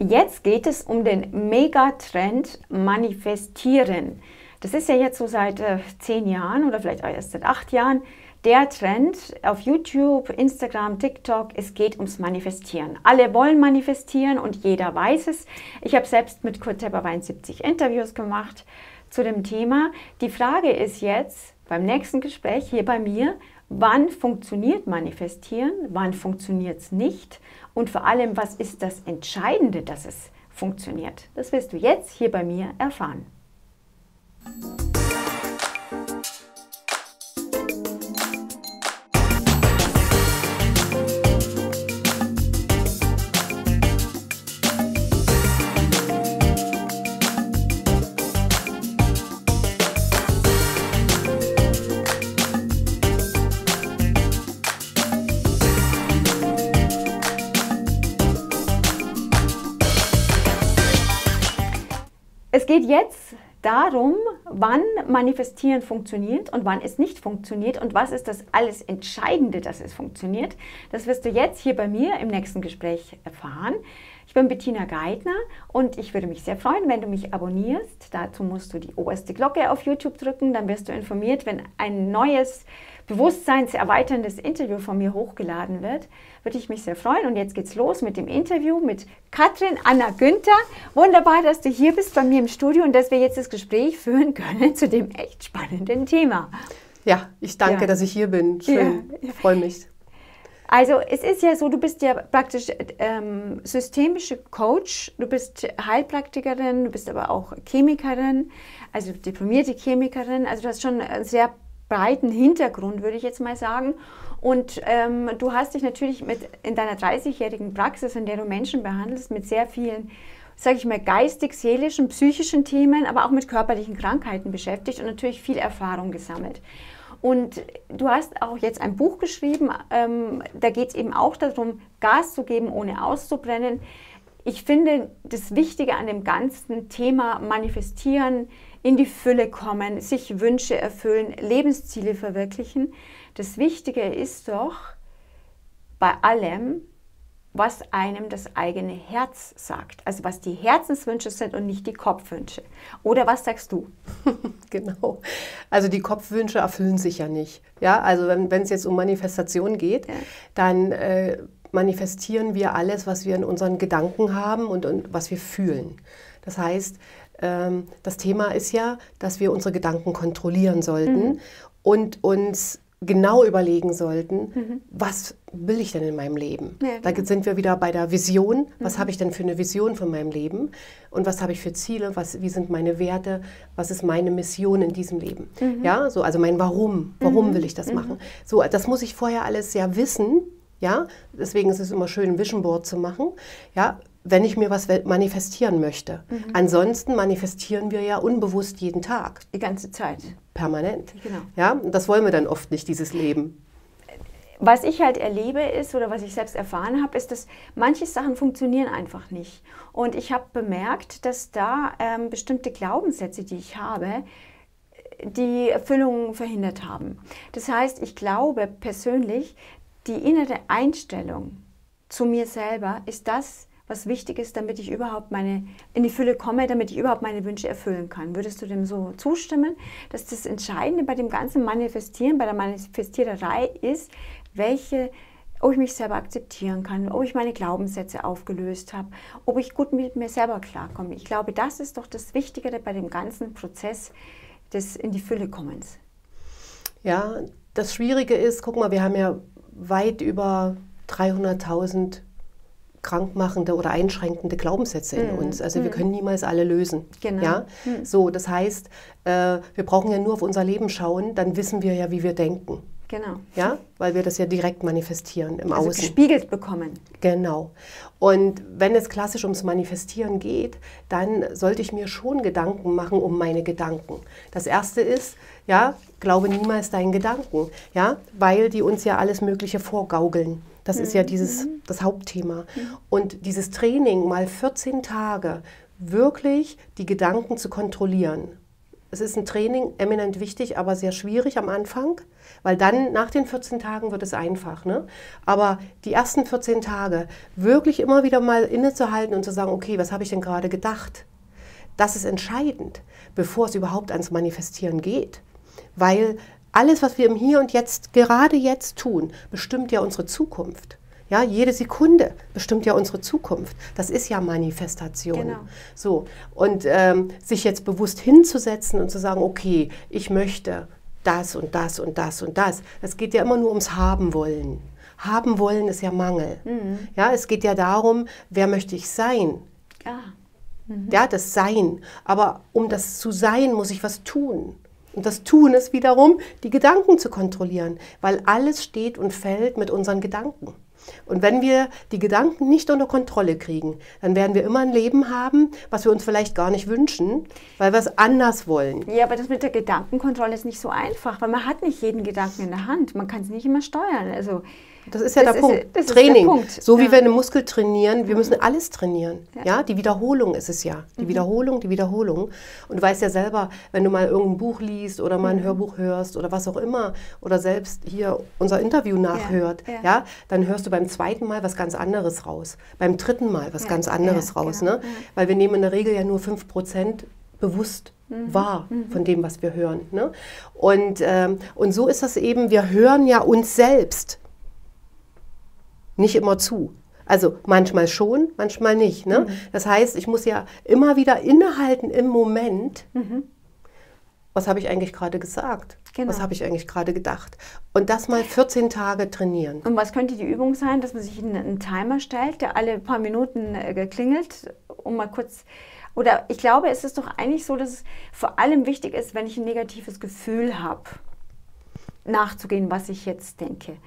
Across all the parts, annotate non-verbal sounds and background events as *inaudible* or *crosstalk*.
Jetzt geht es um den Megatrend Manifestieren. Das ist ja jetzt so seit äh, zehn Jahren oder vielleicht auch erst seit acht Jahren der Trend auf YouTube, Instagram, TikTok. Es geht ums Manifestieren. Alle wollen manifestieren und jeder weiß es. Ich habe selbst mit Kurt Tepperwein 70 Interviews gemacht zu dem Thema. Die Frage ist jetzt beim nächsten Gespräch hier bei mir, wann funktioniert Manifestieren, wann funktioniert es nicht und vor allem, was ist das Entscheidende, dass es funktioniert. Das wirst du jetzt hier bei mir erfahren. Geht jetzt darum, wann Manifestieren funktioniert und wann es nicht funktioniert und was ist das alles Entscheidende, dass es funktioniert. Das wirst du jetzt hier bei mir im nächsten Gespräch erfahren. Ich bin Bettina Geithner und ich würde mich sehr freuen, wenn du mich abonnierst. Dazu musst du die oberste Glocke auf YouTube drücken, dann wirst du informiert, wenn ein neues bewusstseinserweiterndes Interview von mir hochgeladen wird, würde ich mich sehr freuen. Und jetzt geht's los mit dem Interview mit Katrin Anna Günther. Wunderbar, dass du hier bist bei mir im Studio und dass wir jetzt das Gespräch führen können zu dem echt spannenden Thema. Ja, ich danke, ja. dass ich hier bin. Schön, ja. ich freue mich. Also es ist ja so, du bist ja praktisch ähm, systemische Coach, du bist Heilpraktikerin, du bist aber auch Chemikerin, also diplomierte Chemikerin. Also du hast schon einen sehr breiten Hintergrund, würde ich jetzt mal sagen. Und ähm, du hast dich natürlich mit in deiner 30-jährigen Praxis, in der du Menschen behandelst, mit sehr vielen, sage ich mal, geistig, seelischen, psychischen Themen, aber auch mit körperlichen Krankheiten beschäftigt und natürlich viel Erfahrung gesammelt. Und du hast auch jetzt ein Buch geschrieben, ähm, da geht es eben auch darum, Gas zu geben, ohne auszubrennen. Ich finde, das Wichtige an dem ganzen Thema Manifestieren, in die Fülle kommen, sich Wünsche erfüllen, Lebensziele verwirklichen. Das Wichtige ist doch bei allem, was einem das eigene Herz sagt. Also was die Herzenswünsche sind und nicht die Kopfwünsche. Oder was sagst du? *laughs* genau. Also die Kopfwünsche erfüllen sich ja nicht. Ja, also wenn es jetzt um Manifestation geht, ja. dann äh, manifestieren wir alles, was wir in unseren Gedanken haben und, und was wir fühlen. Das heißt, das Thema ist ja, dass wir unsere Gedanken kontrollieren sollten mhm. und uns genau überlegen sollten, mhm. was will ich denn in meinem Leben? Ja, da sind wir wieder bei der Vision. Was mhm. habe ich denn für eine Vision von meinem Leben? Und was habe ich für Ziele? Was, wie sind meine Werte? Was ist meine Mission in diesem Leben? Mhm. Ja, so, also mein Warum. Warum mhm. will ich das mhm. machen? So, das muss ich vorher alles ja wissen. Ja, deswegen ist es immer schön, ein Vision Board zu machen. Ja, wenn ich mir was manifestieren möchte. Mhm. Ansonsten manifestieren wir ja unbewusst jeden Tag. Die ganze Zeit. Permanent. Genau. Ja, und das wollen wir dann oft nicht, dieses Leben. Was ich halt erlebe ist, oder was ich selbst erfahren habe, ist, dass manche Sachen funktionieren einfach nicht. Und ich habe bemerkt, dass da ähm, bestimmte Glaubenssätze, die ich habe, die Erfüllung verhindert haben. Das heißt, ich glaube persönlich, die innere Einstellung zu mir selber ist das, was wichtig ist, damit ich überhaupt meine, in die Fülle komme, damit ich überhaupt meine Wünsche erfüllen kann. Würdest du dem so zustimmen, dass das Entscheidende bei dem ganzen Manifestieren, bei der Manifestiererei ist, welche ob ich mich selber akzeptieren kann, ob ich meine Glaubenssätze aufgelöst habe, ob ich gut mit mir selber klarkomme. Ich glaube, das ist doch das Wichtigere bei dem ganzen Prozess des in die Fülle kommens. Ja, das Schwierige ist, guck mal, wir haben ja weit über 300.000 krankmachende oder einschränkende Glaubenssätze in mhm. uns. Also wir mhm. können niemals alle lösen. Genau. Ja? Mhm. So, das heißt, äh, wir brauchen ja nur auf unser Leben schauen, dann wissen wir ja, wie wir denken. Genau. Ja, weil wir das ja direkt manifestieren im also Außen. gespiegelt bekommen. Genau. Und wenn es klassisch ums Manifestieren geht, dann sollte ich mir schon Gedanken machen um meine Gedanken. Das erste ist, ja, glaube niemals deinen Gedanken, ja, weil die uns ja alles Mögliche vorgaukeln. Das mhm. ist ja dieses, mhm. das Hauptthema. Mhm. Und dieses Training mal 14 Tage wirklich die Gedanken zu kontrollieren. es ist ein Training eminent wichtig, aber sehr schwierig am Anfang, weil dann nach den 14 Tagen wird es einfach. Ne? Aber die ersten 14 Tage wirklich immer wieder mal innezuhalten und zu sagen, okay, was habe ich denn gerade gedacht? Das ist entscheidend, bevor es überhaupt ans Manifestieren geht. Weil alles, was wir im Hier und Jetzt, gerade jetzt tun, bestimmt ja unsere Zukunft. Ja, jede Sekunde bestimmt ja unsere Zukunft. Das ist ja Manifestation. Genau. So und ähm, sich jetzt bewusst hinzusetzen und zu sagen, okay, ich möchte das und das und das und das. Das geht ja immer nur ums Haben wollen. Haben wollen ist ja Mangel. Mhm. Ja, es geht ja darum, wer möchte ich sein? Ja. Mhm. Ja, das Sein. Aber um das zu sein, muss ich was tun. Und das Tun ist wiederum, die Gedanken zu kontrollieren, weil alles steht und fällt mit unseren Gedanken. Und wenn wir die Gedanken nicht unter Kontrolle kriegen, dann werden wir immer ein Leben haben, was wir uns vielleicht gar nicht wünschen, weil wir es anders wollen. Ja, aber das mit der Gedankenkontrolle ist nicht so einfach, weil man hat nicht jeden Gedanken in der Hand. Man kann es nicht immer steuern. Also das ist ja das der ist, Punkt. Training. Der Punkt. So wie ja. wir einen Muskel trainieren, wir müssen alles trainieren. Ja. ja, die Wiederholung ist es ja. Die mhm. Wiederholung, die Wiederholung. Und du weißt ja selber, wenn du mal irgendein Buch liest oder mal ein mhm. Hörbuch hörst oder was auch immer oder selbst hier unser Interview nachhört, ja, ja dann hörst du beim zweiten Mal was ganz anderes raus. Beim dritten Mal was ganz anderes raus. Genau. Ne? Weil wir nehmen in der Regel ja nur 5% bewusst mhm. wahr mhm. von dem, was wir hören. Ne? Und, ähm, und so ist das eben, wir hören ja uns selbst nicht immer zu. Also manchmal schon, manchmal nicht. Ne? Mhm. Das heißt, ich muss ja immer wieder innehalten im Moment. Mhm. Was habe ich eigentlich gerade gesagt? Genau. Was habe ich eigentlich gerade gedacht? Und das mal 14 Tage trainieren. Und was könnte die Übung sein, dass man sich einen, einen Timer stellt, der alle paar Minuten äh, klingelt, um mal kurz oder ich glaube, es ist doch eigentlich so, dass es vor allem wichtig ist, wenn ich ein negatives Gefühl habe, nachzugehen, was ich jetzt denke.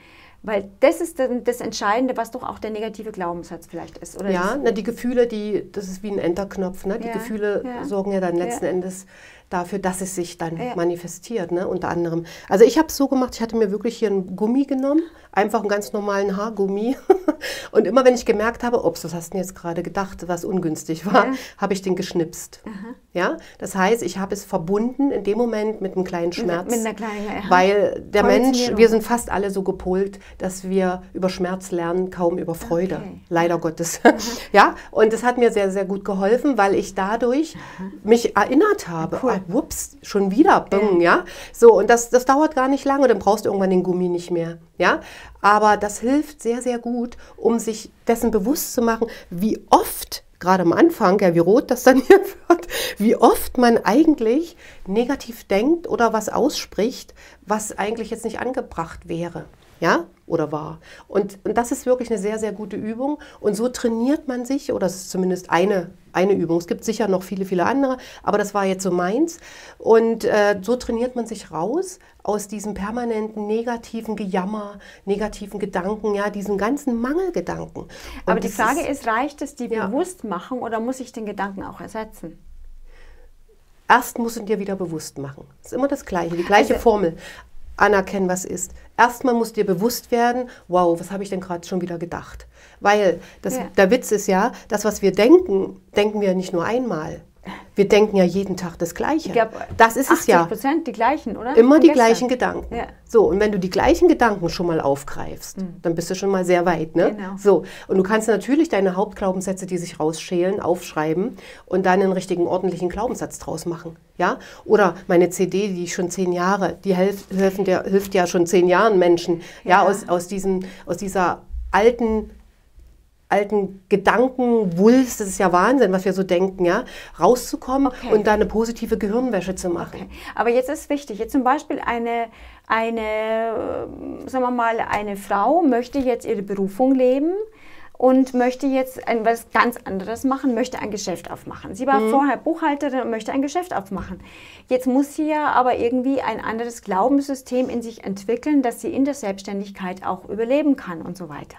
Weil das ist das Entscheidende, was doch auch der negative Glaubenssatz vielleicht ist. Oder ja, na, die Gefühle, die, das ist wie ein Enterknopf. Ne? Die ja, Gefühle ja. sorgen ja dann letzten ja. Endes dafür, dass es sich dann ja. manifestiert, ne? unter anderem. Also ich habe es so gemacht, ich hatte mir wirklich hier einen Gummi genommen, einfach einen ganz normalen Haargummi. *laughs* und immer wenn ich gemerkt habe, ups, was hast du denn jetzt gerade gedacht, was ungünstig war, ja. habe ich den geschnipst. Aha. Ja, das heißt, ich habe es verbunden in dem Moment mit einem kleinen Schmerz. Mit, einer kleinen, ja. Weil der Mensch, wir sind fast alle so gepolt, dass wir über Schmerz lernen, kaum über Freude. Okay. Leider Gottes. *laughs* ja, und das hat mir sehr, sehr gut geholfen, weil ich dadurch Aha. mich erinnert habe. Cool wups, schon wieder, bing, ja. So, und das, das dauert gar nicht lange, dann brauchst du irgendwann den Gummi nicht mehr, ja. Aber das hilft sehr, sehr gut, um sich dessen bewusst zu machen, wie oft, gerade am Anfang, ja, wie rot das dann hier *laughs* wird, wie oft man eigentlich negativ denkt oder was ausspricht, was eigentlich jetzt nicht angebracht wäre ja, oder war. Und, und das ist wirklich eine sehr, sehr gute Übung. Und so trainiert man sich, oder es ist zumindest eine, eine Übung. Es gibt sicher noch viele, viele andere, aber das war jetzt so meins. Und äh, so trainiert man sich raus aus diesem permanenten negativen Gejammer, negativen Gedanken, ja, diesen ganzen Mangelgedanken. Und aber die Frage ist, ist, reicht es, die ja. bewusst machen oder muss ich den Gedanken auch ersetzen? Erst musst du dir wieder bewusst machen. Das ist immer das Gleiche, die gleiche also, Formel anerkennen, was ist. Erstmal muss dir bewusst werden, wow, was habe ich denn gerade schon wieder gedacht? Weil das, ja. der Witz ist ja, das, was wir denken, denken wir nicht nur einmal. Wir denken ja jeden Tag das Gleiche. Ich glaub, das ist es ja. Prozent die gleichen, oder? Immer Von die gestern. gleichen Gedanken. Ja. So, und wenn du die gleichen Gedanken schon mal aufgreifst, mhm. dann bist du schon mal sehr weit. Ne? Genau. So, und du kannst natürlich deine Hauptglaubenssätze, die sich rausschälen, aufschreiben und dann einen richtigen, ordentlichen Glaubenssatz draus machen. Ja? Oder meine CD, die ich schon zehn Jahre, die hilft, hilft, ja, schon zehn Jahren Menschen, ja, ja aus, aus, diesen, aus dieser alten alten Gedankenwulst, das ist ja Wahnsinn, was wir so denken, ja, rauszukommen okay. und da eine positive Gehirnwäsche zu machen. Okay. Aber jetzt ist wichtig, jetzt zum Beispiel eine, eine, äh, sagen wir mal, eine Frau möchte jetzt ihre Berufung leben und möchte jetzt etwas ganz anderes machen, möchte ein Geschäft aufmachen. Sie war mhm. vorher Buchhalterin und möchte ein Geschäft aufmachen. Jetzt muss sie ja aber irgendwie ein anderes Glaubenssystem in sich entwickeln, dass sie in der Selbstständigkeit auch überleben kann und so weiter.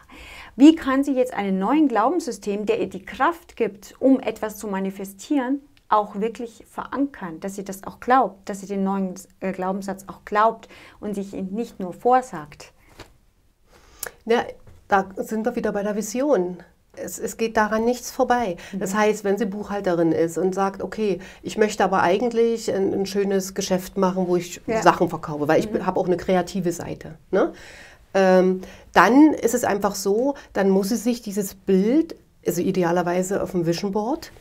Wie kann sie jetzt einen neuen Glaubenssystem, der ihr die Kraft gibt, um etwas zu manifestieren, auch wirklich verankern, dass sie das auch glaubt, dass sie den neuen äh, Glaubenssatz auch glaubt und sich ihn nicht nur vorsagt? Ja, da sind wir wieder bei der Vision. es, es, geht daran nichts vorbei. Das mhm. heißt, wenn sie Buchhalterin ist und sagt, okay, ich möchte aber eigentlich ein, ein schönes Geschäft machen, wo ich ja. Sachen verkaufe, weil ich mhm. habe auch eine kreative Seite. Ne? Ähm, dann ist es einfach so, dann muss sie sich dieses Bild, also idealerweise auf dem Vision Board,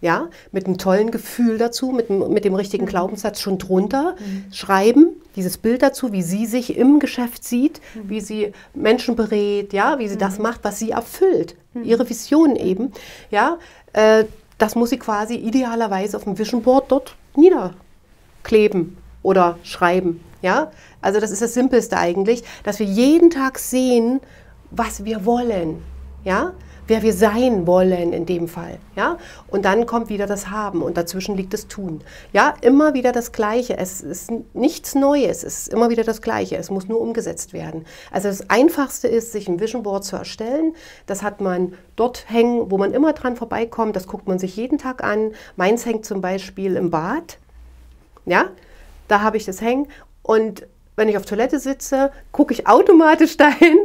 ja, mit einem tollen Gefühl dazu, mit, mit dem richtigen mhm. Glaubenssatz schon drunter mhm. schreiben, dieses Bild dazu, wie sie sich im Geschäft sieht, mhm. wie sie Menschen berät, ja, wie sie das mhm. macht, was sie erfüllt, mhm. ihre Vision eben, ja, äh, das muss sie quasi idealerweise auf dem Vision Board dort niederkleben oder schreiben, ja. Also das ist das Simpelste eigentlich, dass wir jeden Tag sehen, was wir wollen, ja wer wir sein wollen in dem Fall. Ja? Und dann kommt wieder das Haben und dazwischen liegt das Tun. Ja, immer wieder das Gleiche. Es ist nichts Neues, es ist immer wieder das Gleiche. Es muss nur umgesetzt werden. Also das Einfachste ist, sich ein Vision Board zu erstellen. Das hat man dort hängen, wo man immer dran vorbeikommt. Das guckt man sich jeden Tag an. Meins hängt zum Beispiel im Bad. Ja, da habe ich das hängen und wenn ich auf Toilette sitze, gucke ich automatisch *laughs* dahin,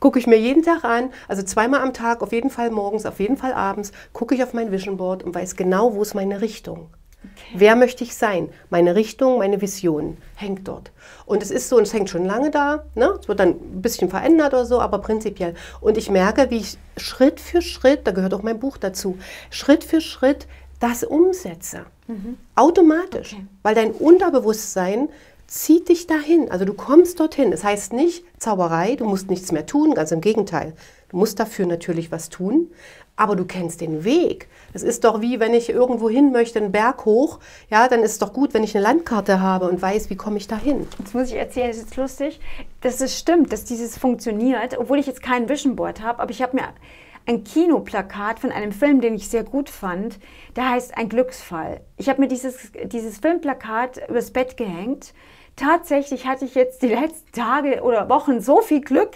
gucke ich mir jeden Tag an, also zweimal am Tag, auf jeden Fall morgens, auf jeden Fall abends, gucke ich auf mein Vision Board und weiß genau, wo ist meine Richtung. Okay. Wer möchte ich sein? Meine Richtung, meine Vision hängt dort. Und es ist so, und es hängt schon lange da. Ne? Es wird dann ein bisschen verändert oder so, aber prinzipiell. Und ich merke, wie ich Schritt für Schritt, da gehört auch mein Buch dazu, Schritt für Schritt das umsetze. Mhm. Automatisch. Okay. Weil dein Unterbewusstsein zieht dich dahin. Also du kommst dorthin. Es das heißt nicht Zauberei, du musst nichts mehr tun, ganz im Gegenteil. Du musst dafür natürlich was tun, aber du kennst den Weg. Es ist doch wie, wenn ich irgendwo hin möchte, einen Berg hoch, ja, dann ist es doch gut, wenn ich eine Landkarte habe und weiß, wie komme ich dahin. Jetzt muss ich erzählen, das ist lustig, dass es stimmt, dass dieses funktioniert, obwohl ich jetzt kein Vision Board habe, aber ich habe mir ein Kinoplakat von einem Film, den ich sehr gut fand. Der heißt Ein Glücksfall. Ich habe mir dieses, dieses Filmplakat übers Bett gehängt tatsächlich hatte ich jetzt die letzten Tage oder Wochen so viel Glück.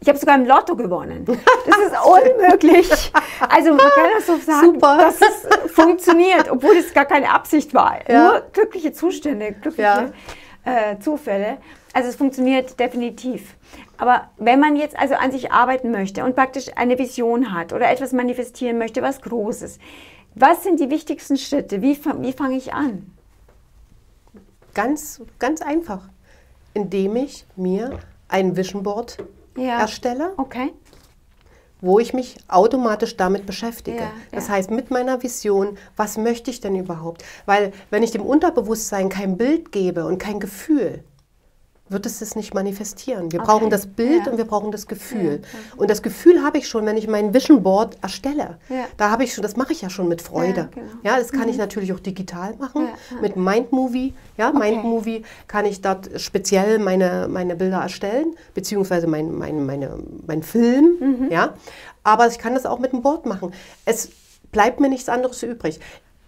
Ich habe sogar im Lotto gewonnen. Das ist *laughs* unmöglich. Also man kann das so sagen, Super. dass es funktioniert, obwohl es gar keine Absicht war. Ja. Nur glückliche Zustände, glückliche ja. äh, Zufälle. Also es funktioniert definitiv. Aber wenn man jetzt also an sich arbeiten möchte und praktisch eine Vision hat oder etwas manifestieren möchte, was Großes, was sind die wichtigsten Schritte? Wie, wie fange ich an? Ganz, ganz einfach, indem ich mir ein Vision Board ja. erstelle. Okay. Wo ich mich automatisch damit beschäftige. Ja, das heißt, mit meiner Vision, was möchte ich denn überhaupt? Weil, wenn ich dem Unterbewusstsein kein Bild gebe und kein Gefühl, wird es das nicht manifestieren. Wir okay. brauchen das Bild ja. und wir brauchen das Gefühl. Ja. Und das Gefühl habe ich schon, wenn ich mein Vision Board erstelle. Ja. Da habe ich schon, das mache ich ja schon mit Freude. Genau. Ja, das kann mhm. ich natürlich auch digital machen mit Mindmovie. Ja, okay. Mindmovie kann ich dort speziell meine, meine Bilder erstellen, beziehungsweise mein, mein, meine, mein Film. Mhm. Ja, aber ich kann das auch mit dem Board machen. Es bleibt mir nichts anderes übrig.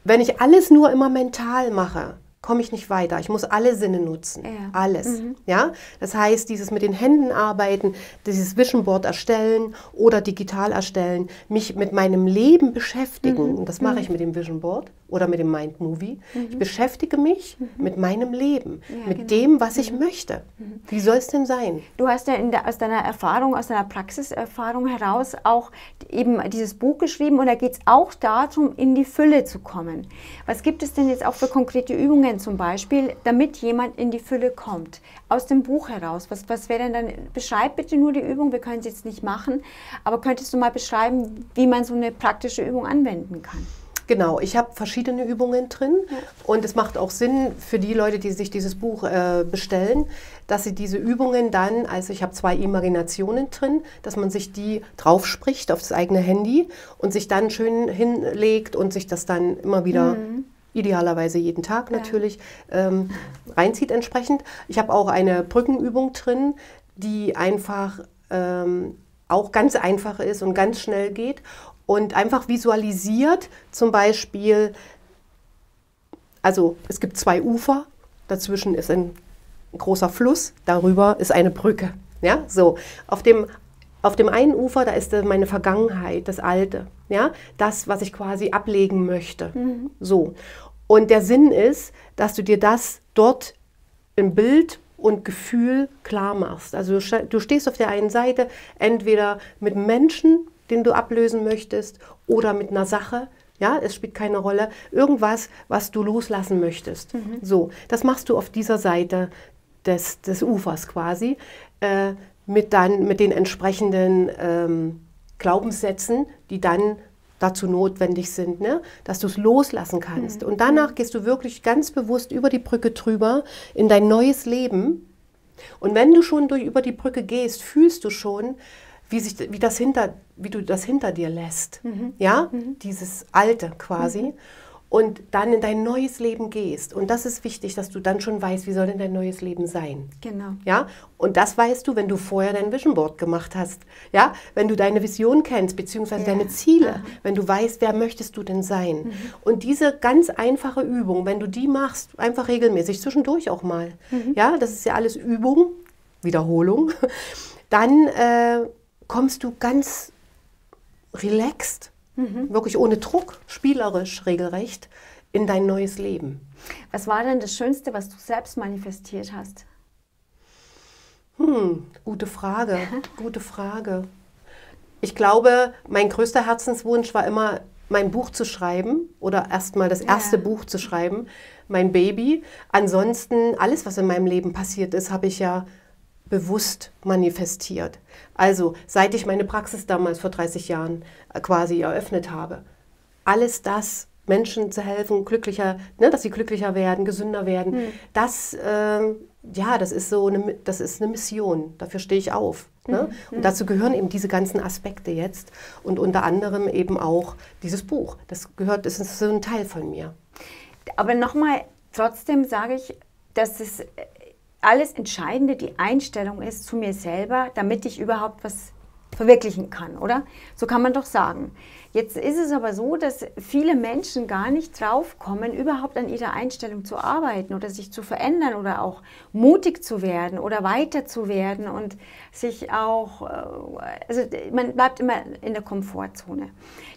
Wenn ich alles nur immer mental mache, komme ich nicht weiter. Ich muss alle Sinne nutzen. Ja. Alles. Mhm. Ja? Das heißt, dieses mit den Händen arbeiten, dieses Vision Board erstellen oder digital erstellen, mich mit meinem Leben beschäftigen. Mhm. Und das mache ich mhm. mit dem Vision Board oder mit dem Mind Movie. Mhm. Ich beschäftige mich mhm. mit meinem Leben, ja, mit genau. dem, was ich mhm. möchte. Mhm. Wie soll es denn sein? Du hast ja der, aus deiner Erfahrung, aus deiner Praxiserfahrung heraus auch eben dieses Buch geschrieben und da geht es auch darum, in die Fülle zu kommen. Was gibt es denn jetzt auch für konkrete Übungen zum Beispiel, damit jemand in die Fülle kommt? Aus dem Buch heraus. Was, was wäre denn dann? Beschreib bitte nur die Übung, wir können sie jetzt nicht machen, aber könntest du mal beschreiben, wie man so eine praktische Übung anwenden kann? Genau, ich habe verschiedene Übungen drin ja. und es macht auch Sinn für die Leute, die sich dieses Buch äh, bestellen, dass sie diese Übungen dann, also ich habe zwei Imaginationen drin, dass man sich die drauf spricht auf das eigene Handy und sich dann schön hinlegt und sich das dann immer wieder mhm idealerweise jeden Tag natürlich, ja. ähm, reinzieht entsprechend. Ich habe auch eine Brückenübung drin, die einfach ähm, auch ganz einfach ist und ganz schnell geht und einfach visualisiert, zum Beispiel, also es gibt zwei Ufer, dazwischen ist ein großer Fluss, darüber ist eine Brücke. Ja, so. Auf dem, auf dem einen Ufer, da ist meine Vergangenheit, das Alte, ja, das, was ich quasi ablegen möchte. Mhm. So. Und der Sinn ist, dass du dir das dort im Bild und Gefühl klar machst. Also du stehst auf der einen Seite entweder mit Menschen, den du ablösen möchtest oder mit einer Sache. Ja, es spielt keine Rolle. Irgendwas, was du loslassen möchtest. Mhm. So, das machst du auf dieser Seite des, des Ufers quasi äh, mit, dann, mit den entsprechenden ähm, Glaubenssätzen, die dann dazu notwendig sind, ne? dass du es loslassen kannst. Mhm. Und danach gehst du wirklich ganz bewusst über die Brücke drüber in dein neues Leben. Und wenn du schon durch, über die Brücke gehst, fühlst du schon, wie, sich, wie, das hinter, wie du das hinter dir lässt. Mhm. Ja, mhm. dieses Alte quasi. Mhm. Und dann in dein neues Leben gehst. Und das ist wichtig, dass du dann schon weißt, wie soll denn dein neues Leben sein. Genau. Ja, und das weißt du, wenn du vorher dein Vision Board gemacht hast. Ja, wenn du deine Vision kennst, beziehungsweise ja. deine Ziele. Aha. Wenn du weißt, wer möchtest du denn sein. Mhm. Und diese ganz einfache Übung, wenn du die machst, einfach regelmäßig, zwischendurch auch mal. Mhm. Ja, das ist ja alles Übung, Wiederholung. *laughs* Dann äh, kommst du ganz relaxed, mhm. wirklich ohne Druck, spielerisch regelrecht, in dein neues Leben. Was war denn das Schönste, was du selbst manifestiert hast? Hm, gute Frage, *laughs* gute Frage. Ich glaube, mein größter Herzenswunsch war immer, mein Buch zu schreiben oder erstmal das erste ja. Buch zu schreiben, mein Baby. Ansonsten, alles, was in meinem Leben passiert ist, habe ich ja bewusst manifestiert. Also seit ich meine Praxis damals vor 30 Jahren äh, quasi eröffnet habe, alles das, Menschen zu helfen, glücklicher, ne, dass sie glücklicher werden, gesünder werden, mhm. das, äh, ja, das ist so eine, das ist eine Mission. Dafür stehe ich auf. Ne? Mhm. Und dazu gehören eben diese ganzen Aspekte jetzt und unter anderem eben auch dieses Buch. Das gehört, das ist so ein Teil von mir. Aber nochmal, trotzdem sage ich, dass es alles Entscheidende die Einstellung ist zu mir selber, damit ich überhaupt was verwirklichen kann, oder? So kann man doch sagen. Jetzt ist es aber so, dass viele Menschen gar nicht draufkommen, überhaupt an ihrer Einstellung zu arbeiten oder sich zu verändern oder auch mutig zu werden oder weiter zu werden und sich auch, äh, also man bleibt immer in der Komfortzone.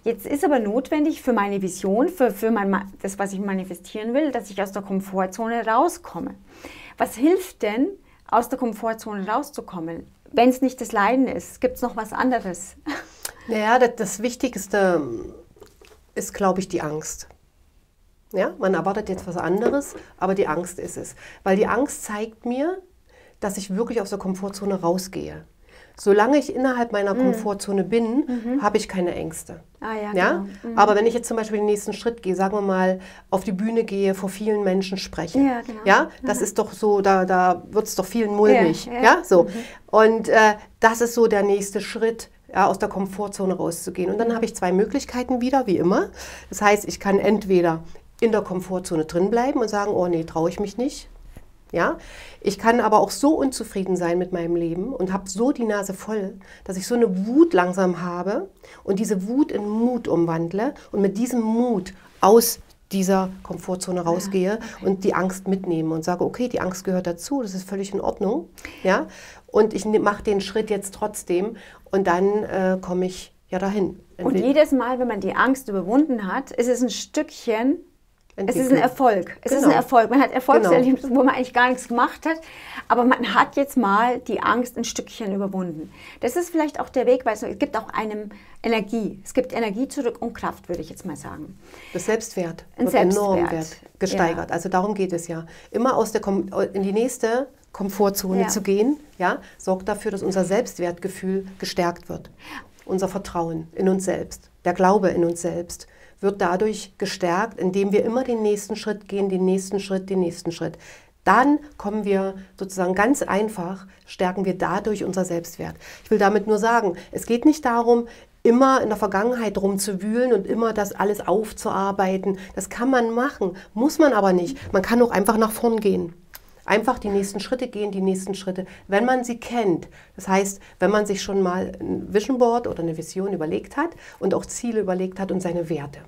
Jetzt ist aber notwendig für meine Vision, für, für mein, das, was ich manifestieren will, dass ich aus der Komfortzone rauskomme. Was hilft denn, aus der Komfortzone rauszukommen? Wenn es nicht das Leiden ist, gibt es noch was anderes? *laughs* Naja, das, das Wichtigste ist, glaube ich, die Angst. Ja, man erwartet jetzt was anderes, aber die Angst ist es. Weil die Angst zeigt mir, dass ich wirklich aus der Komfortzone rausgehe. Solange ich innerhalb meiner mhm. Komfortzone bin, mhm. habe ich keine Ängste. Ah, ja, ja? Genau. Mhm. Aber wenn ich jetzt zum Beispiel den nächsten Schritt gehe, sagen wir mal, auf die Bühne gehe, vor vielen Menschen spreche, ja, genau. ja? das ist doch so, da, da wird es doch vielen mulmig. Ja, ja. so. Mhm. Und äh, das ist so der nächste Schritt, ja, aus der Komfortzone rauszugehen. Und dann habe ich zwei Möglichkeiten wieder, wie immer. Das heißt, ich kann entweder in der Komfortzone drin bleiben und sagen, oh nee, traue ich mich nicht, ja? Ich kann aber auch so unzufrieden sein mit meinem Leben und habe so die Nase voll, dass ich so eine Wut langsam habe und diese Wut in Mut umwandle und mit diesem Mut aus dieser Komfortzone rausgehe okay. und die Angst mitnehme und sage, okay, die Angst gehört dazu, das ist völlig in Ordnung. Ja? Und ich mache den Schritt jetzt trotzdem und dann äh, komme ich ja dahin. Und jedes Mal, wenn man die Angst überwunden hat, ist es ein Stückchen es ist ein Erfolg. Es genau. ist ein genau. Erfolg. Man hat Erfolgserlebnisse, genau. wo man eigentlich gar nichts gemacht hat, aber man hat jetzt mal die Angst ein Stückchen überwunden. Das ist vielleicht auch der Weg, weil es gibt auch einem Energie. Es gibt Energie zurück und Kraft, würde ich jetzt mal sagen. Das Selbstwert ein wird Selbstwert. enorm wert gesteigert. Ja. Also darum geht es ja. Immer aus der Kom in die nächste Komfortzone ja. zu gehen, ja, sorgt dafür, dass unser Selbstwertgefühl gestärkt wird. Unser Vertrauen in uns selbst, der Glaube in uns selbst wird dadurch gestärkt, indem wir immer den nächsten Schritt gehen, den nächsten Schritt, den nächsten Schritt. Dann kommen wir sozusagen ganz einfach, stärken wir dadurch unser Selbstwert. Ich will damit nur sagen, es geht nicht darum, immer in der Vergangenheit rumzuwühlen und immer das alles aufzuarbeiten. Das kann man machen, muss man aber nicht. Man kann auch einfach nach vorn gehen. Einfach die nächsten Schritte gehen, die nächsten Schritte, wenn man sie kennt. Das heißt, wenn man sich schon mal ein Vision Board oder eine Vision überlegt hat und auch Ziele überlegt hat und seine Werte.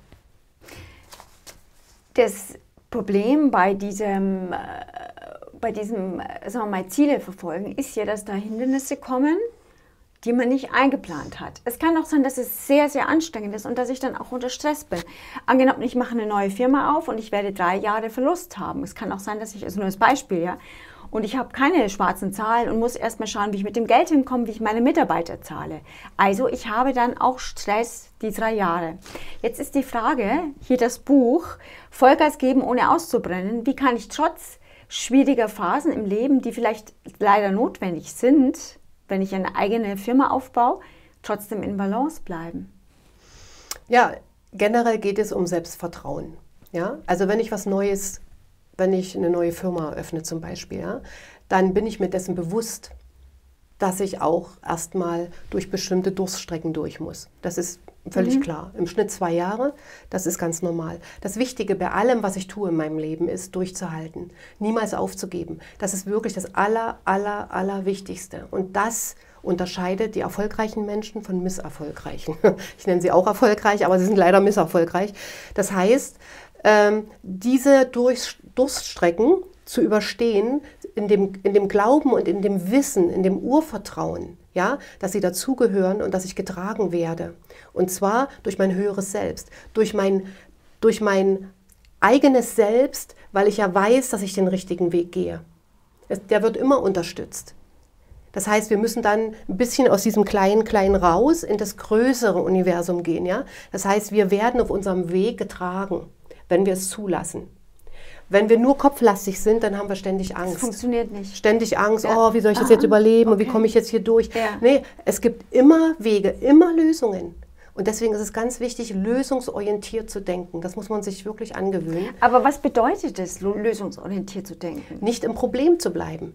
Das Problem bei diesem, äh, bei diesem äh, sagen wir mal, Ziele verfolgen ist ja, dass da Hindernisse kommen, die man nicht eingeplant hat. Es kann auch sein, dass es sehr, sehr anstrengend ist und dass ich dann auch unter Stress bin. Angenommen, ich mache eine neue Firma auf und ich werde drei Jahre Verlust haben. Es kann auch sein, dass ich, also nur als Beispiel, ja, und ich habe keine schwarzen Zahlen und muss erstmal schauen, wie ich mit dem Geld hinkomme, wie ich meine Mitarbeiter zahle. Also ich habe dann auch Stress die drei Jahre. Jetzt ist die Frage, hier das Buch, Vollgas geben, ohne auszubrennen. Wie kann ich trotz schwieriger Phasen im Leben, die vielleicht leider notwendig sind, wenn ich eine eigene Firma aufbaue, trotzdem in Balance bleiben? Ja, generell geht es um Selbstvertrauen. Ja? Also wenn ich was Neues, wenn ich eine neue Firma eröffne zum Beispiel, ja, dann bin ich mir dessen bewusst, dass ich auch erstmal durch bestimmte Durststrecken durch muss. Das ist völlig mhm. klar. Im Schnitt zwei Jahre, das ist ganz normal. Das Wichtige bei allem, was ich tue in meinem Leben, ist durchzuhalten, niemals aufzugeben. Das ist wirklich das aller, aller, aller Wichtigste. Und das unterscheidet die erfolgreichen Menschen von misserfolgreichen. *laughs* Ich nenne sie auch erfolgreich, aber sie sind leider misserfolgreich. Das heißt, ähm, diese Durststrecken zu überstehen, in dem, in dem Glauben und in dem Wissen, in dem Urvertrauen, ja, dass sie dazugehören und dass ich getragen werde. Und zwar durch mein höheres Selbst, durch mein, durch mein eigenes Selbst, weil ich ja weiß, dass ich den richtigen Weg gehe. Der wird immer unterstützt. Das heißt, wir müssen dann ein bisschen aus diesem kleinen, kleinen raus in das größere Universum gehen. Ja? Das heißt, wir werden auf unserem Weg getragen, wenn wir es zulassen. Wenn wir nur kopflastig sind, dann haben wir ständig Angst. Das funktioniert nicht. Ständig Angst, ja. oh, wie soll ich das Aha, jetzt überleben okay. und wie komme ich jetzt hier durch? Ja. Nee, es gibt immer Wege, immer Lösungen. Und deswegen ist es ganz wichtig, lösungsorientiert zu denken. Das muss man sich wirklich angewöhnen. Aber was bedeutet es, lösungsorientiert zu denken? Nicht im Problem zu bleiben.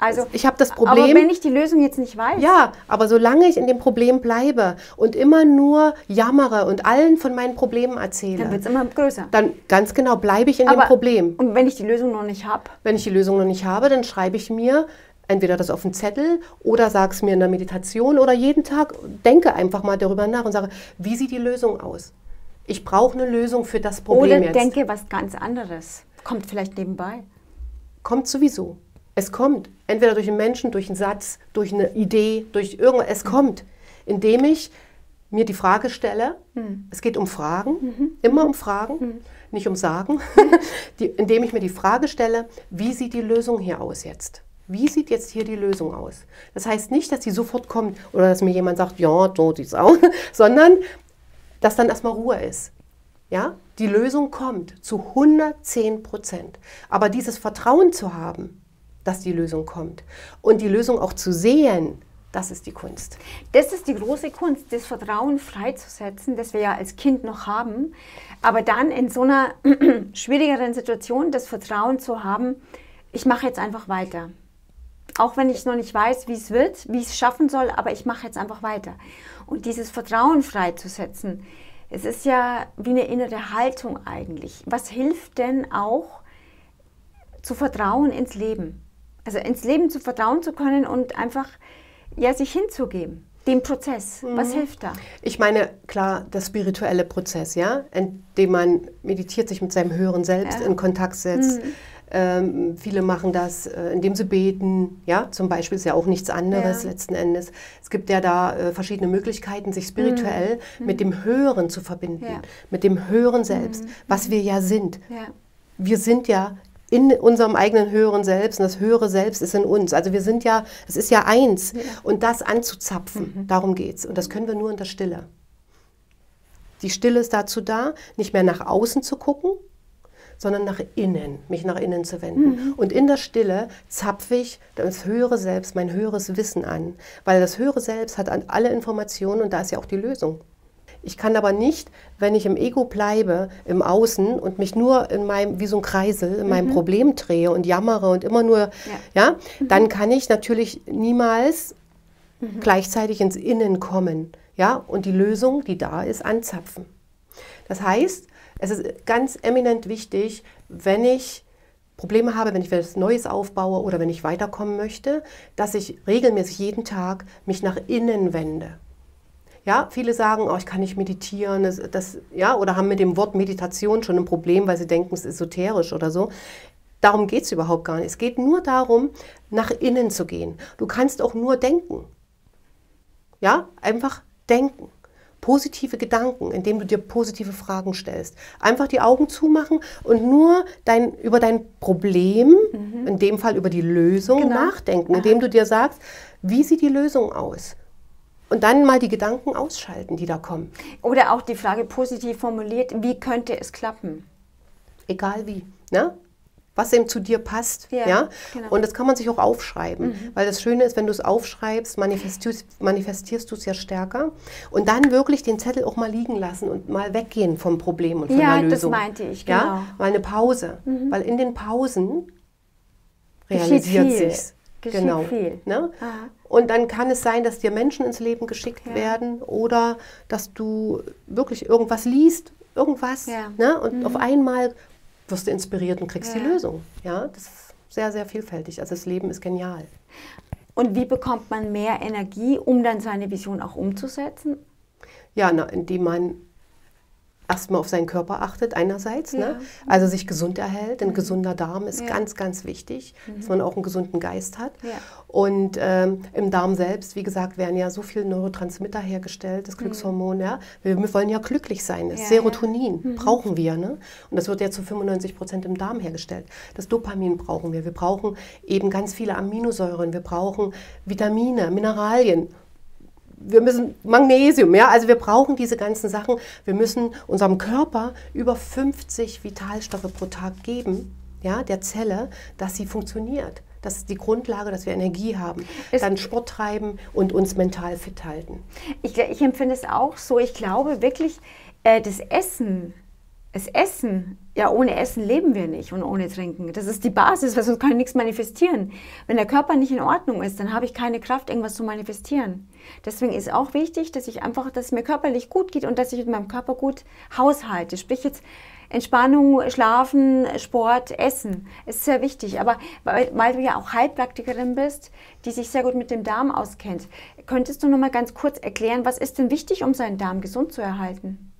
Also, ich habe das Problem. Aber wenn ich die Lösung jetzt nicht weiß. Ja, aber solange ich in dem Problem bleibe und immer nur jammere und allen von meinen Problemen erzähle, dann wird es immer größer. Dann ganz genau bleibe ich in aber, dem Problem. Und wenn ich die Lösung noch nicht habe? Wenn ich die Lösung noch nicht habe, dann schreibe ich mir entweder das auf einen Zettel oder sage es mir in der Meditation oder jeden Tag denke einfach mal darüber nach und sage, wie sieht die Lösung aus? Ich brauche eine Lösung für das Problem oder jetzt. denke was ganz anderes. Kommt vielleicht nebenbei. Kommt sowieso. Es kommt entweder durch einen Menschen, durch einen Satz, durch eine Idee, durch irgendwas. Es kommt, indem ich mir die Frage stelle. Mhm. Es geht um Fragen, mhm. immer um Fragen, mhm. nicht um Sagen. *laughs* die, indem ich mir die Frage stelle, wie sieht die Lösung hier aus jetzt? Wie sieht jetzt hier die Lösung aus? Das heißt nicht, dass die sofort kommt oder dass mir jemand sagt, ja, so sieht's aus, *laughs* sondern dass dann erstmal Ruhe ist. Ja, die Lösung kommt zu 110 Prozent. Aber dieses Vertrauen zu haben, dass die Lösung kommt. Und die Lösung auch zu sehen, das ist die Kunst. Das ist die große Kunst, das Vertrauen freizusetzen, das wir ja als Kind noch haben. Aber dann in so einer *clears throat* schwierigeren Situation das Vertrauen zu haben, ich mache jetzt einfach weiter. Auch wenn ich noch nicht weiß, wie es wird, wie ich es schaffen soll, aber ich mache jetzt einfach weiter. Und dieses Vertrauen freizusetzen, es ist ja wie eine innere Haltung eigentlich. Was hilft denn auch zu vertrauen ins Leben? Also ins Leben zu vertrauen zu können und einfach ja, sich hinzugeben. Dem Prozess. Mhm. Was hilft da? Ich meine, klar, der spirituelle Prozess, ja, indem man meditiert, sich mit seinem höheren Selbst ja. in Kontakt setzt. Mhm. Ähm, viele machen das, äh, indem sie beten. Ja, zum Beispiel ist ja auch nichts anderes ja. letzten Endes. Es gibt ja da äh, verschiedene Möglichkeiten, sich spirituell mhm. mit dem Höheren zu verbinden, ja. mit dem höheren Selbst, mhm. was wir ja sind. Wir sind ja in unserem eigenen höheren Selbst und das höhere Selbst ist in uns. Also wir sind ja, es ist ja eins. Ja. Und das anzuzapfen, mhm. darum geht's. Und das können wir nur in der Stille. Die Stille ist dazu da, nicht mehr nach außen zu gucken, sondern nach innen, mich nach innen zu wenden. Mhm. Und in der Stille zapfe ich das höhere Selbst, mein höheres Wissen an. Weil das höhere Selbst hat alle Informationen und da ist ja auch die Lösung. Ich kann aber nicht, wenn ich im Ego bleibe, im Außen und mich nur in meinem, wie so ein Kreisel, in meinem mhm. Problem drehe und jammere und immer nur, ja, ja mhm. dann kann ich natürlich niemals mhm. gleichzeitig ins Innen kommen, ja, und die Lösung, die da ist, anzapfen. Das heißt, es ist ganz eminent wichtig, wenn ich Probleme habe, wenn ich etwas Neues aufbaue oder wenn ich weiterkommen möchte, dass ich regelmäßig jeden Tag mich nach innen wende. Ja, viele sagen, oh, ich kann nicht meditieren, das, das, ja, oder haben mit dem Wort Meditation schon ein Problem, weil sie denken, es ist esoterisch oder so. Darum geht es überhaupt gar nicht. Es geht nur darum, nach innen zu gehen. Du kannst auch nur denken. Ja, einfach denken. positive Gedanken, indem du dir positive Fragen stellst. Einfach die Augen zumachen und nur dein, über dein Problem, mhm. in dem Fall über die Lösung, genau. nachdenken, indem Aha. du dir sagst, wie sieht die Lösung aus? Und dann mal die Gedanken ausschalten, die da kommen. Oder auch die Frage positiv formuliert, wie könnte es klappen? Egal wie. Ne? was eben zu dir passt. Ja, ja? Genau. Und das kann man sich auch aufschreiben, mhm. weil das Schöne ist, wenn du es aufschreibst, manifestierst, manifestierst du es ja stärker und dann wirklich den Zettel auch mal liegen lassen und mal weggehen vom Problem und von ja, der Lösung. Ja, das meinte ich, genau. Ja? Mal eine Pause, mhm. weil in den Pausen realisiert sich's. Geschieht genau. viel. Ne? Und dann kann es sein, dass dir Menschen ins Leben geschickt ja. werden oder dass du wirklich irgendwas liest, irgendwas. Ja. Ne? Und mhm. auf einmal wirst du inspiriert und kriegst ja. die Lösung. Ja, das ist sehr, sehr vielfältig. Also das Leben ist genial. Und wie bekommt man mehr Energie, um dann seine Vision auch umzusetzen? Ja, na, indem man erstmal auf seinen Körper achtet, einerseits, ne? ja. ne? also sich gesund erhält. Ein mhm. gesunder Darm ist ja. ganz, ganz wichtig, mhm. dass man auch einen gesunden Geist hat. Ja. Und ähm, im Darm selbst, wie gesagt, werden ja so viele Neurotransmitter hergestellt, das mhm. Glückshormon. Mhm. Ja? Wir, wir, wollen ja glücklich sein. Das Serotonin mhm. brauchen wir. Ne? Und das wird ja zu 95 Prozent im Darm hergestellt. Das Dopamin brauchen wir. Wir brauchen eben ganz viele Aminosäuren. Wir brauchen Vitamine, Mineralien wir müssen Magnesium, ja, also wir brauchen diese ganzen Sachen. Wir müssen unserem Körper über 50 Vitalstoffe pro Tag geben, ja, der Zelle, dass sie funktioniert. Das ist die Grundlage, dass wir Energie haben, es dann Sport treiben und uns mental fit halten. Ich, ich empfinde es auch so. Ich glaube wirklich, äh, das Essen das Essen, ja, ohne Essen leben wir nicht und ohne Trinken. Das ist die Basis, weil sonst kann ich nichts manifestieren. Wenn der Körper nicht in Ordnung ist, dann habe ich keine Kraft, irgendwas zu manifestieren. Deswegen ist auch wichtig, dass ich einfach, dass es mir körperlich gut geht und dass ich mit meinem Körper gut haushalte. Sprich jetzt Entspannung, Schlafen, Sport, Essen ist sehr wichtig. Aber weil, weil du ja auch Heilpraktikerin bist, die sich sehr gut mit dem Darm auskennt, könntest du noch mal ganz kurz erklären, was ist denn wichtig, um seinen Darm gesund zu erhalten?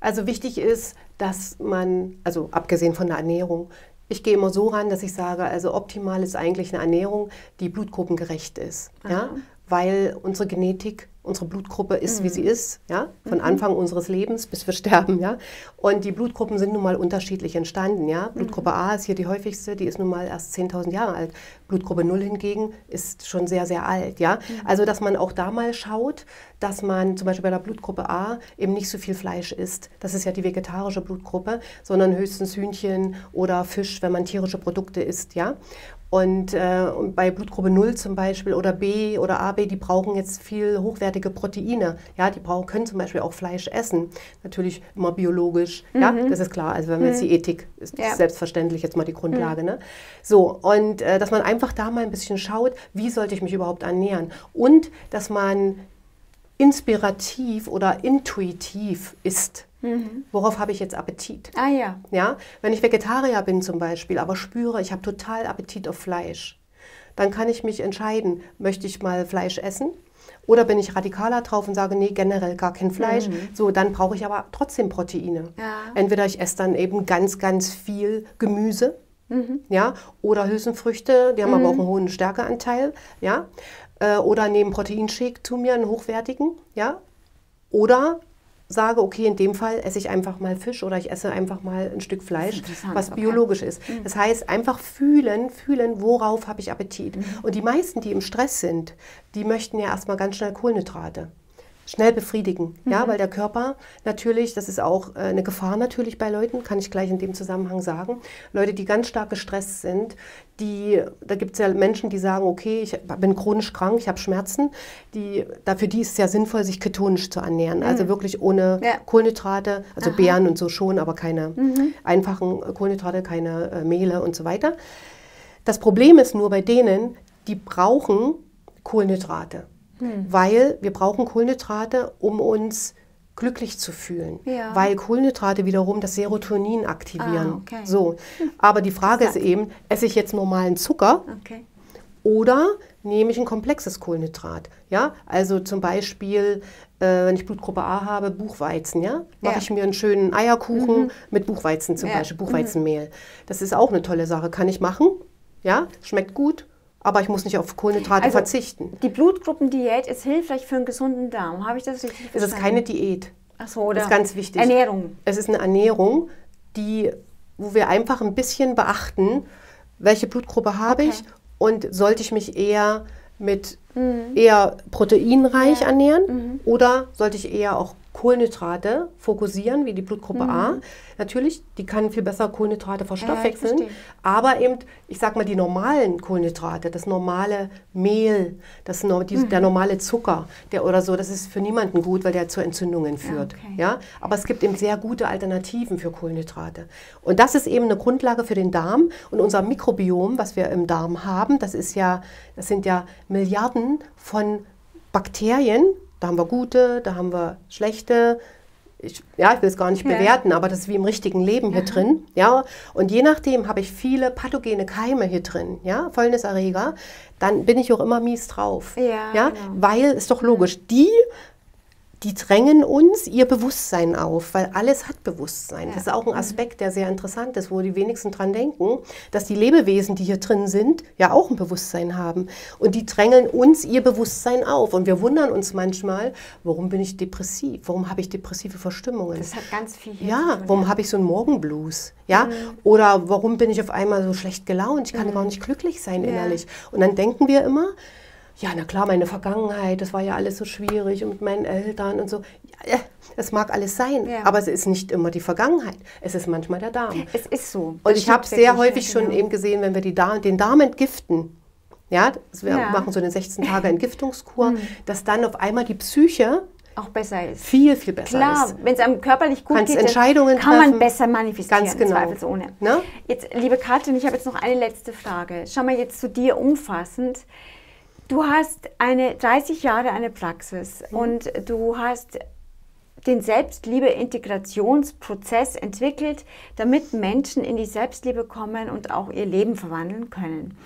Also wichtig ist, dass man, also abgesehen von der Ernährung, ich gehe immer so ran, dass ich sage, also optimal ist eigentlich eine Ernährung, die blutgruppengerecht ist. Ja? Weil unsere Genetik unsere Blutgruppe ist, mhm. wie sie ist, ja, von mhm. Anfang unseres Lebens bis wir *laughs* sterben, ja. Und die Blutgruppen sind nun mal unterschiedlich entstanden, ja. Mhm. Blutgruppe A ist hier die häufigste, die ist nun mal erst 10.000 Jahre alt. Blutgruppe 0 hingegen ist schon sehr, sehr alt, ja. Mhm. Also, dass man auch da mal schaut, dass man zum Beispiel bei der Blutgruppe A eben nicht so viel Fleisch isst. Das ist ja die vegetarische Blutgruppe, sondern höchstens Hühnchen oder Fisch, wenn man tierische Produkte isst, ja. Und, äh, und bei Blutgruppe 0 zum Beispiel oder B oder AB, die brauchen jetzt viel hochwertige Proteine. Ja, die brauchen, können zum Beispiel auch Fleisch essen. Natürlich immer biologisch. Mhm. Ja, das ist klar. Also wenn wir mhm. jetzt die Ethik ist ja. selbstverständlich jetzt mal die Grundlage. Mhm. Ne? So, und äh, dass man einfach da mal ein bisschen schaut, wie sollte ich mich überhaupt ernähren? Und dass man inspirativ oder intuitiv isst. Mhm. Worauf habe ich jetzt Appetit? Ah ja. Ja, wenn ich Vegetarier bin zum Beispiel, aber spüre, ich habe total Appetit auf Fleisch, dann kann ich mich entscheiden, möchte ich mal Fleisch essen oder bin ich radikaler drauf und sage, nee, generell gar kein Fleisch. Mhm. So, dann brauche ich aber trotzdem Proteine. Ja. Entweder ich esse dann eben ganz, ganz viel Gemüse, mhm. ja, oder Hülsenfrüchte, die haben mhm. aber auch einen hohen Stärkeanteil, ja, äh, oder nehme Proteinshake zu mir, einen hochwertigen, ja, oder sage, okay, in dem Fall esse ich einfach mal Fisch oder ich esse einfach mal ein Stück Fleisch, was okay. biologisch ist. Mhm. Das heißt, einfach fühlen, fühlen, worauf habe ich Appetit. Mhm. Und die meisten, die im Stress sind, die möchten ja erstmal ganz schnell Kohlenhydrate schnell befriedigen. Mhm. Ja, weil der Körper natürlich, das ist auch äh, eine Gefahr natürlich bei Leuten, kann ich gleich in dem Zusammenhang sagen. Leute, die ganz stark gestresst sind, die, da gibt es ja Menschen, die sagen, okay, ich bin chronisch krank, ich habe Schmerzen. Die, dafür die ist es ja sinnvoll, sich ketonisch zu ernähren. Also mhm. Also wirklich ohne ja. Kohlenhydrate, also Aha. Beeren und so schon, aber keine mhm. einfachen Kohlenhydrate, keine äh, Mehle und so weiter. Das Problem ist nur bei denen, die brauchen Kohlenhydrate. Hm. Weil wir brauchen Kohlenhydrate, um uns glücklich zu fühlen, ja. weil Kohlenhydrate wiederum das Serotonin aktivieren. Ah, okay. So, aber die Frage ist eben, esse ich jetzt normalen Zucker okay. oder nehme ich ein komplexes Kohlenhydrat? Ja, also zum Beispiel, äh, wenn ich Blutgruppe A habe, Buchweizen, ja, mache ja. ich mir einen schönen Eierkuchen mhm. mit Buchweizen zum ja. Beispiel, Buchweizenmehl. Das ist auch eine tolle Sache, kann ich machen. Ja, schmeckt gut, aber ich muss nicht auf Kohlenhydrate Also, verzichten. Die Blutgruppendiät ist hilfreich für einen gesunden Darm. Habe ich das richtig Es verstanden? ist keine Diät. Ach so, oder Das ist ganz wichtig. Ernährung. Es ist eine Ernährung, die, wo wir einfach ein bisschen beachten, welche Blutgruppe habe Okay. ich und sollte ich mich eher mit eher proteinreich Ja. ernähren oder sollte ich eher auch Kohlenhydrate fokussieren, wie die Blutgruppe A. Natürlich, die kann viel besser Kohlenhydrate verstoffwechseln, verstehe. aber eben, ich sag mal, die normalen Kohlenhydrate, das normale Mehl, das, die, der normale Zucker, der oder so, das ist für niemanden gut, weil der zu Entzündungen führt. okay. Ja, aber es gibt eben sehr gute Alternativen für Kohlenhydrate. Und das ist eben eine Grundlage für den Darm. Und unser Mikrobiom, was wir im Darm haben, das ist ja, das sind ja Milliarden von Bakterien. Da haben wir gute, da haben wir schlechte. Ich, ja, ich will es gar nicht Ja. bewerten, aber das ist wie im richtigen Leben hier drin. Ja, und je nachdem habe ich viele pathogene Keime hier drin, ja, Fäulniserreger, dann bin ich auch immer mies drauf. Ja, ja genau. weil ist doch logisch, die die drängen uns ihr Bewusstsein auf, weil alles hat Bewusstsein. Ja. Das ist auch ein Aspekt, der sehr interessant ist, wo die wenigsten dran denken, dass die Lebewesen, die hier drin sind, ja auch ein Bewusstsein haben. Und die drängeln uns ihr Bewusstsein auf. Und wir wundern uns manchmal, warum bin ich depressiv? Warum habe ich depressive Verstimmungen? Das hat ganz viel hier Ja, zu tun, warum habe ich so einen Morgenblues? Ja? Oder warum bin ich auf einmal so schlecht gelaunt? Ich kann gar nicht glücklich sein Ja. innerlich. Und dann denken wir immer, ja, na klar, meine Vergangenheit, das war ja alles so schwierig und mit meinen Eltern und so. Ja, es mag alles sein, Ja. aber es ist nicht immer die Vergangenheit. Es ist manchmal der Darm. Es ist so. Und ich habe sehr häufig schon genau. eben gesehen, wenn wir die Darm, den Darm entgiften, ja, wir Ja. machen so eine 16 Tage Entgiftungskur, dass dann auf einmal die Psyche auch besser ist. viel, viel besser Klar, ist. wenn es einem körperlich gut Kannst geht, Entscheidungen kann man treffen. besser manifestieren, Ganz genau. zweifelsohne. Ne? Jetzt, liebe Katrin, ich habe jetzt noch eine letzte Frage. Schau mal jetzt zu dir umfassend. Du hast eine 30 Jahre eine Praxis Mhm. und du hast den Selbstliebe-Integrationsprozess entwickelt, damit Menschen in die Selbstliebe kommen und auch ihr Leben verwandeln können.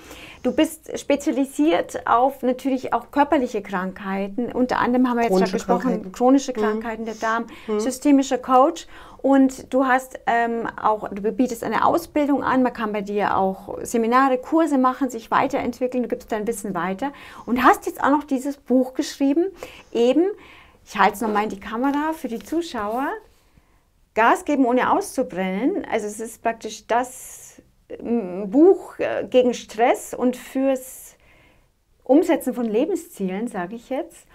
Du bist spezialisiert auf natürlich auch körperliche Krankheiten. Unter anderem haben wir jetzt schon Chronische gesprochen, Krankheiten. chronische Krankheiten der Darm, systemischer Coach. Und du hast ähm, auch, du bietest eine Ausbildung an, man kann bei dir auch Seminare, Kurse machen, sich weiterentwickeln, du gibst dein Wissen weiter und hast jetzt auch noch dieses Buch geschrieben, eben, ich halte es nochmal in die Kamera für die Zuschauer, Gas geben ohne auszubrennen. Also es ist praktisch das ähm, Buch äh, gegen Stress und fürs Umsetzen von Lebenszielen, sage ich jetzt.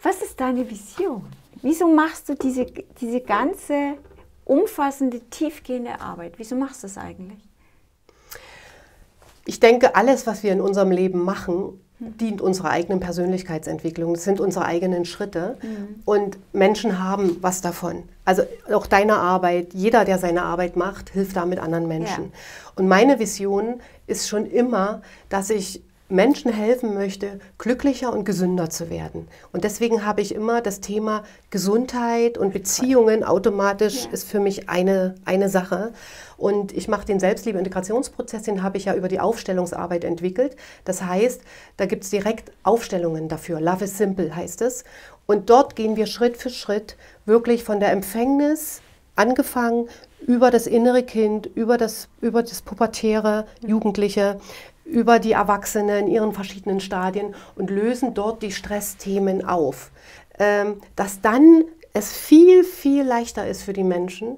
Was ist deine Vision? Wieso machst du diese, diese ganze umfassende, tiefgehende Arbeit? Wieso machst du das eigentlich? Ich denke, alles, was wir in unserem Leben machen, dient unserer eigenen Persönlichkeitsentwicklung. Das sind unsere eigenen Schritte. Und Menschen haben was davon. Also auch deine Arbeit, jeder, der seine Arbeit macht, hilft damit anderen Menschen. Ja. Und meine Vision ist schon immer, dass ich Menschen helfen möchte, glücklicher und gesünder zu werden. Und deswegen habe ich immer das Thema Gesundheit und Beziehungen automatisch Ja. ist für mich eine, eine Sache. Und ich mache den Selbstliebe-Integrationsprozess, den habe ich ja über die Aufstellungsarbeit entwickelt. Das heißt, da gibt es direkt Aufstellungen dafür. Love is simple heißt es. Und dort gehen wir Schritt für Schritt wirklich von der Empfängnis angefangen über das innere Kind, über das, über das pubertäre Jugendliche, über die Erwachsenen in ihren verschiedenen Stadien und lösen dort die Stressthemen auf. Ähm, dass dann es viel, viel leichter ist für die Menschen,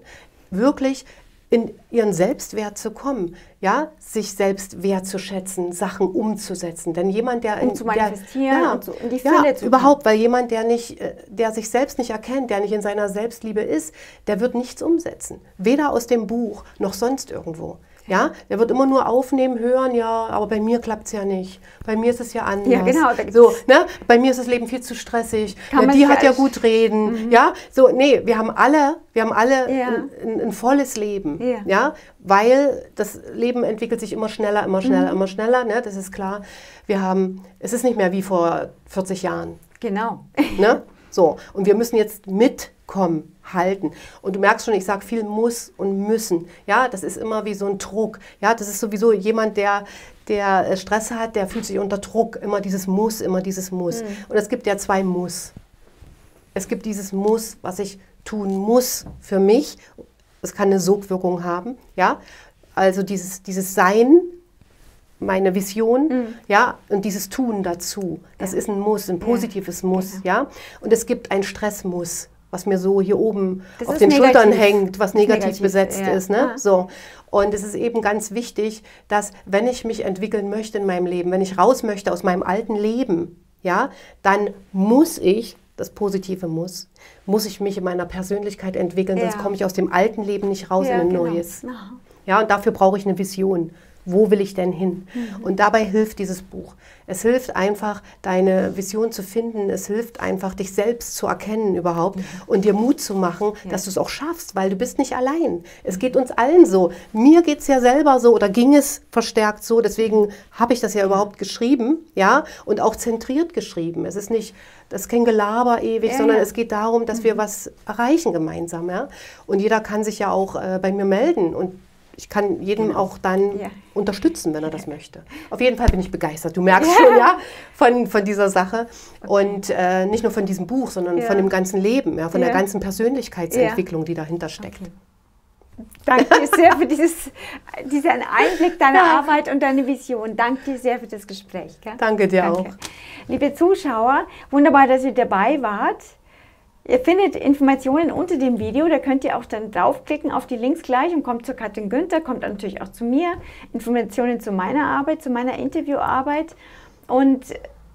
wirklich in ihren Selbstwert zu kommen, ja, sich selbst wertzuschätzen, Sachen umzusetzen. Denn jemand, der Um zu manifestieren der, und so in die ja, Fülle zu kommen. überhaupt, weil jemand, der nicht, äh, der sich selbst nicht erkennt, der nicht in seiner Selbstliebe ist, der wird nichts umsetzen, weder aus dem Buch noch sonst irgendwo. Ja, der wird immer nur aufnehmen, hören, ja, aber bei mir klappt es ja nicht. Bei mir ist es ja anders. Ja, genau, So, ne? Bei mir ist das Leben viel zu stressig. Man die hat ja gut reden. Ja, so, nee, wir haben alle, wir haben alle Ja. ein, ein, ein volles Leben. Ja. Ja, weil das Leben entwickelt sich immer schneller, immer schneller, immer schneller. Ne? Das ist klar. Wir haben, es ist nicht mehr wie vor 40 Jahren. Genau. Ne? *laughs* So, und wir müssen jetzt mitkommen, halten. Und du merkst schon, ich sage viel muss und müssen. Ja, das ist immer wie so ein Druck. Ja, das ist sowieso jemand, der, der äh, Stress hat, der fühlt sich unter Druck. Immer dieses Muss, immer dieses Muss. Und es gibt ja zwei Muss. Es gibt dieses Muss, was ich tun muss für mich. Es kann eine Sogwirkung haben. Ja, also dieses, dieses Sein meine Vision, mhm. ja, und dieses Tun dazu. Das ja. ist ein Muss, ein positives ja. Muss, genau. ja. Und es gibt ein Stressmuss, was mir so hier oben das auf den negativ. Schultern hängt, was negativ, negativ besetzt ja. ist, ne? Ah. So. Und es ist eben ganz wichtig, dass wenn ich mich entwickeln möchte in meinem Leben, wenn ich raus möchte aus meinem alten Leben, ja, dann muss ich das Positive muss, muss ich mich in meiner Persönlichkeit entwickeln, ja. sonst komme ich aus dem alten Leben nicht raus ja, in ein genau. neues. Ja, und dafür brauche ich eine Vision wo will ich denn hin? Mhm. Und dabei hilft dieses Buch. Es hilft einfach, deine Vision zu finden. Es hilft einfach, dich selbst zu erkennen überhaupt mhm. und dir Mut zu machen, ja. dass du es auch schaffst, weil du bist nicht allein. Es geht uns allen so. Mir geht es ja selber so oder ging es verstärkt so. Deswegen habe ich das ja überhaupt geschrieben, ja, und auch zentriert geschrieben. Es ist nicht das ist kein Gelaber ewig, ja, sondern ja. es geht darum, dass wir mhm. was erreichen gemeinsam. Ja? Und jeder kann sich ja auch äh, bei mir melden und ich kann jedem genau. auch dann ja. unterstützen, wenn er das möchte. Auf jeden Fall bin ich begeistert. Du merkst schon, *laughs* ja, von, von dieser Sache. Okay. Und äh, nicht nur von diesem Buch, sondern ja. von dem ganzen Leben, ja, von der ganzen Persönlichkeitsentwicklung, die dahinter steckt. Okay. Danke dir sehr für dieses, diesen Einblick deiner Arbeit und deine Vision. Danke dir sehr für das Gespräch. Gell? Danke dir Danke. auch. Liebe Zuschauer, wunderbar, dass ihr dabei wart. Ihr findet Informationen unter dem Video, da könnt ihr auch dann draufklicken auf die Links gleich und kommt zu Katrin Günther, kommt natürlich auch zu mir, Informationen zu meiner Arbeit, zu meiner Interviewarbeit und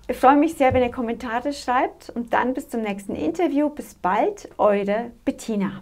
ich freue mich sehr, wenn ihr Kommentare schreibt und dann bis zum nächsten Interview. Bis bald, eure Bettina.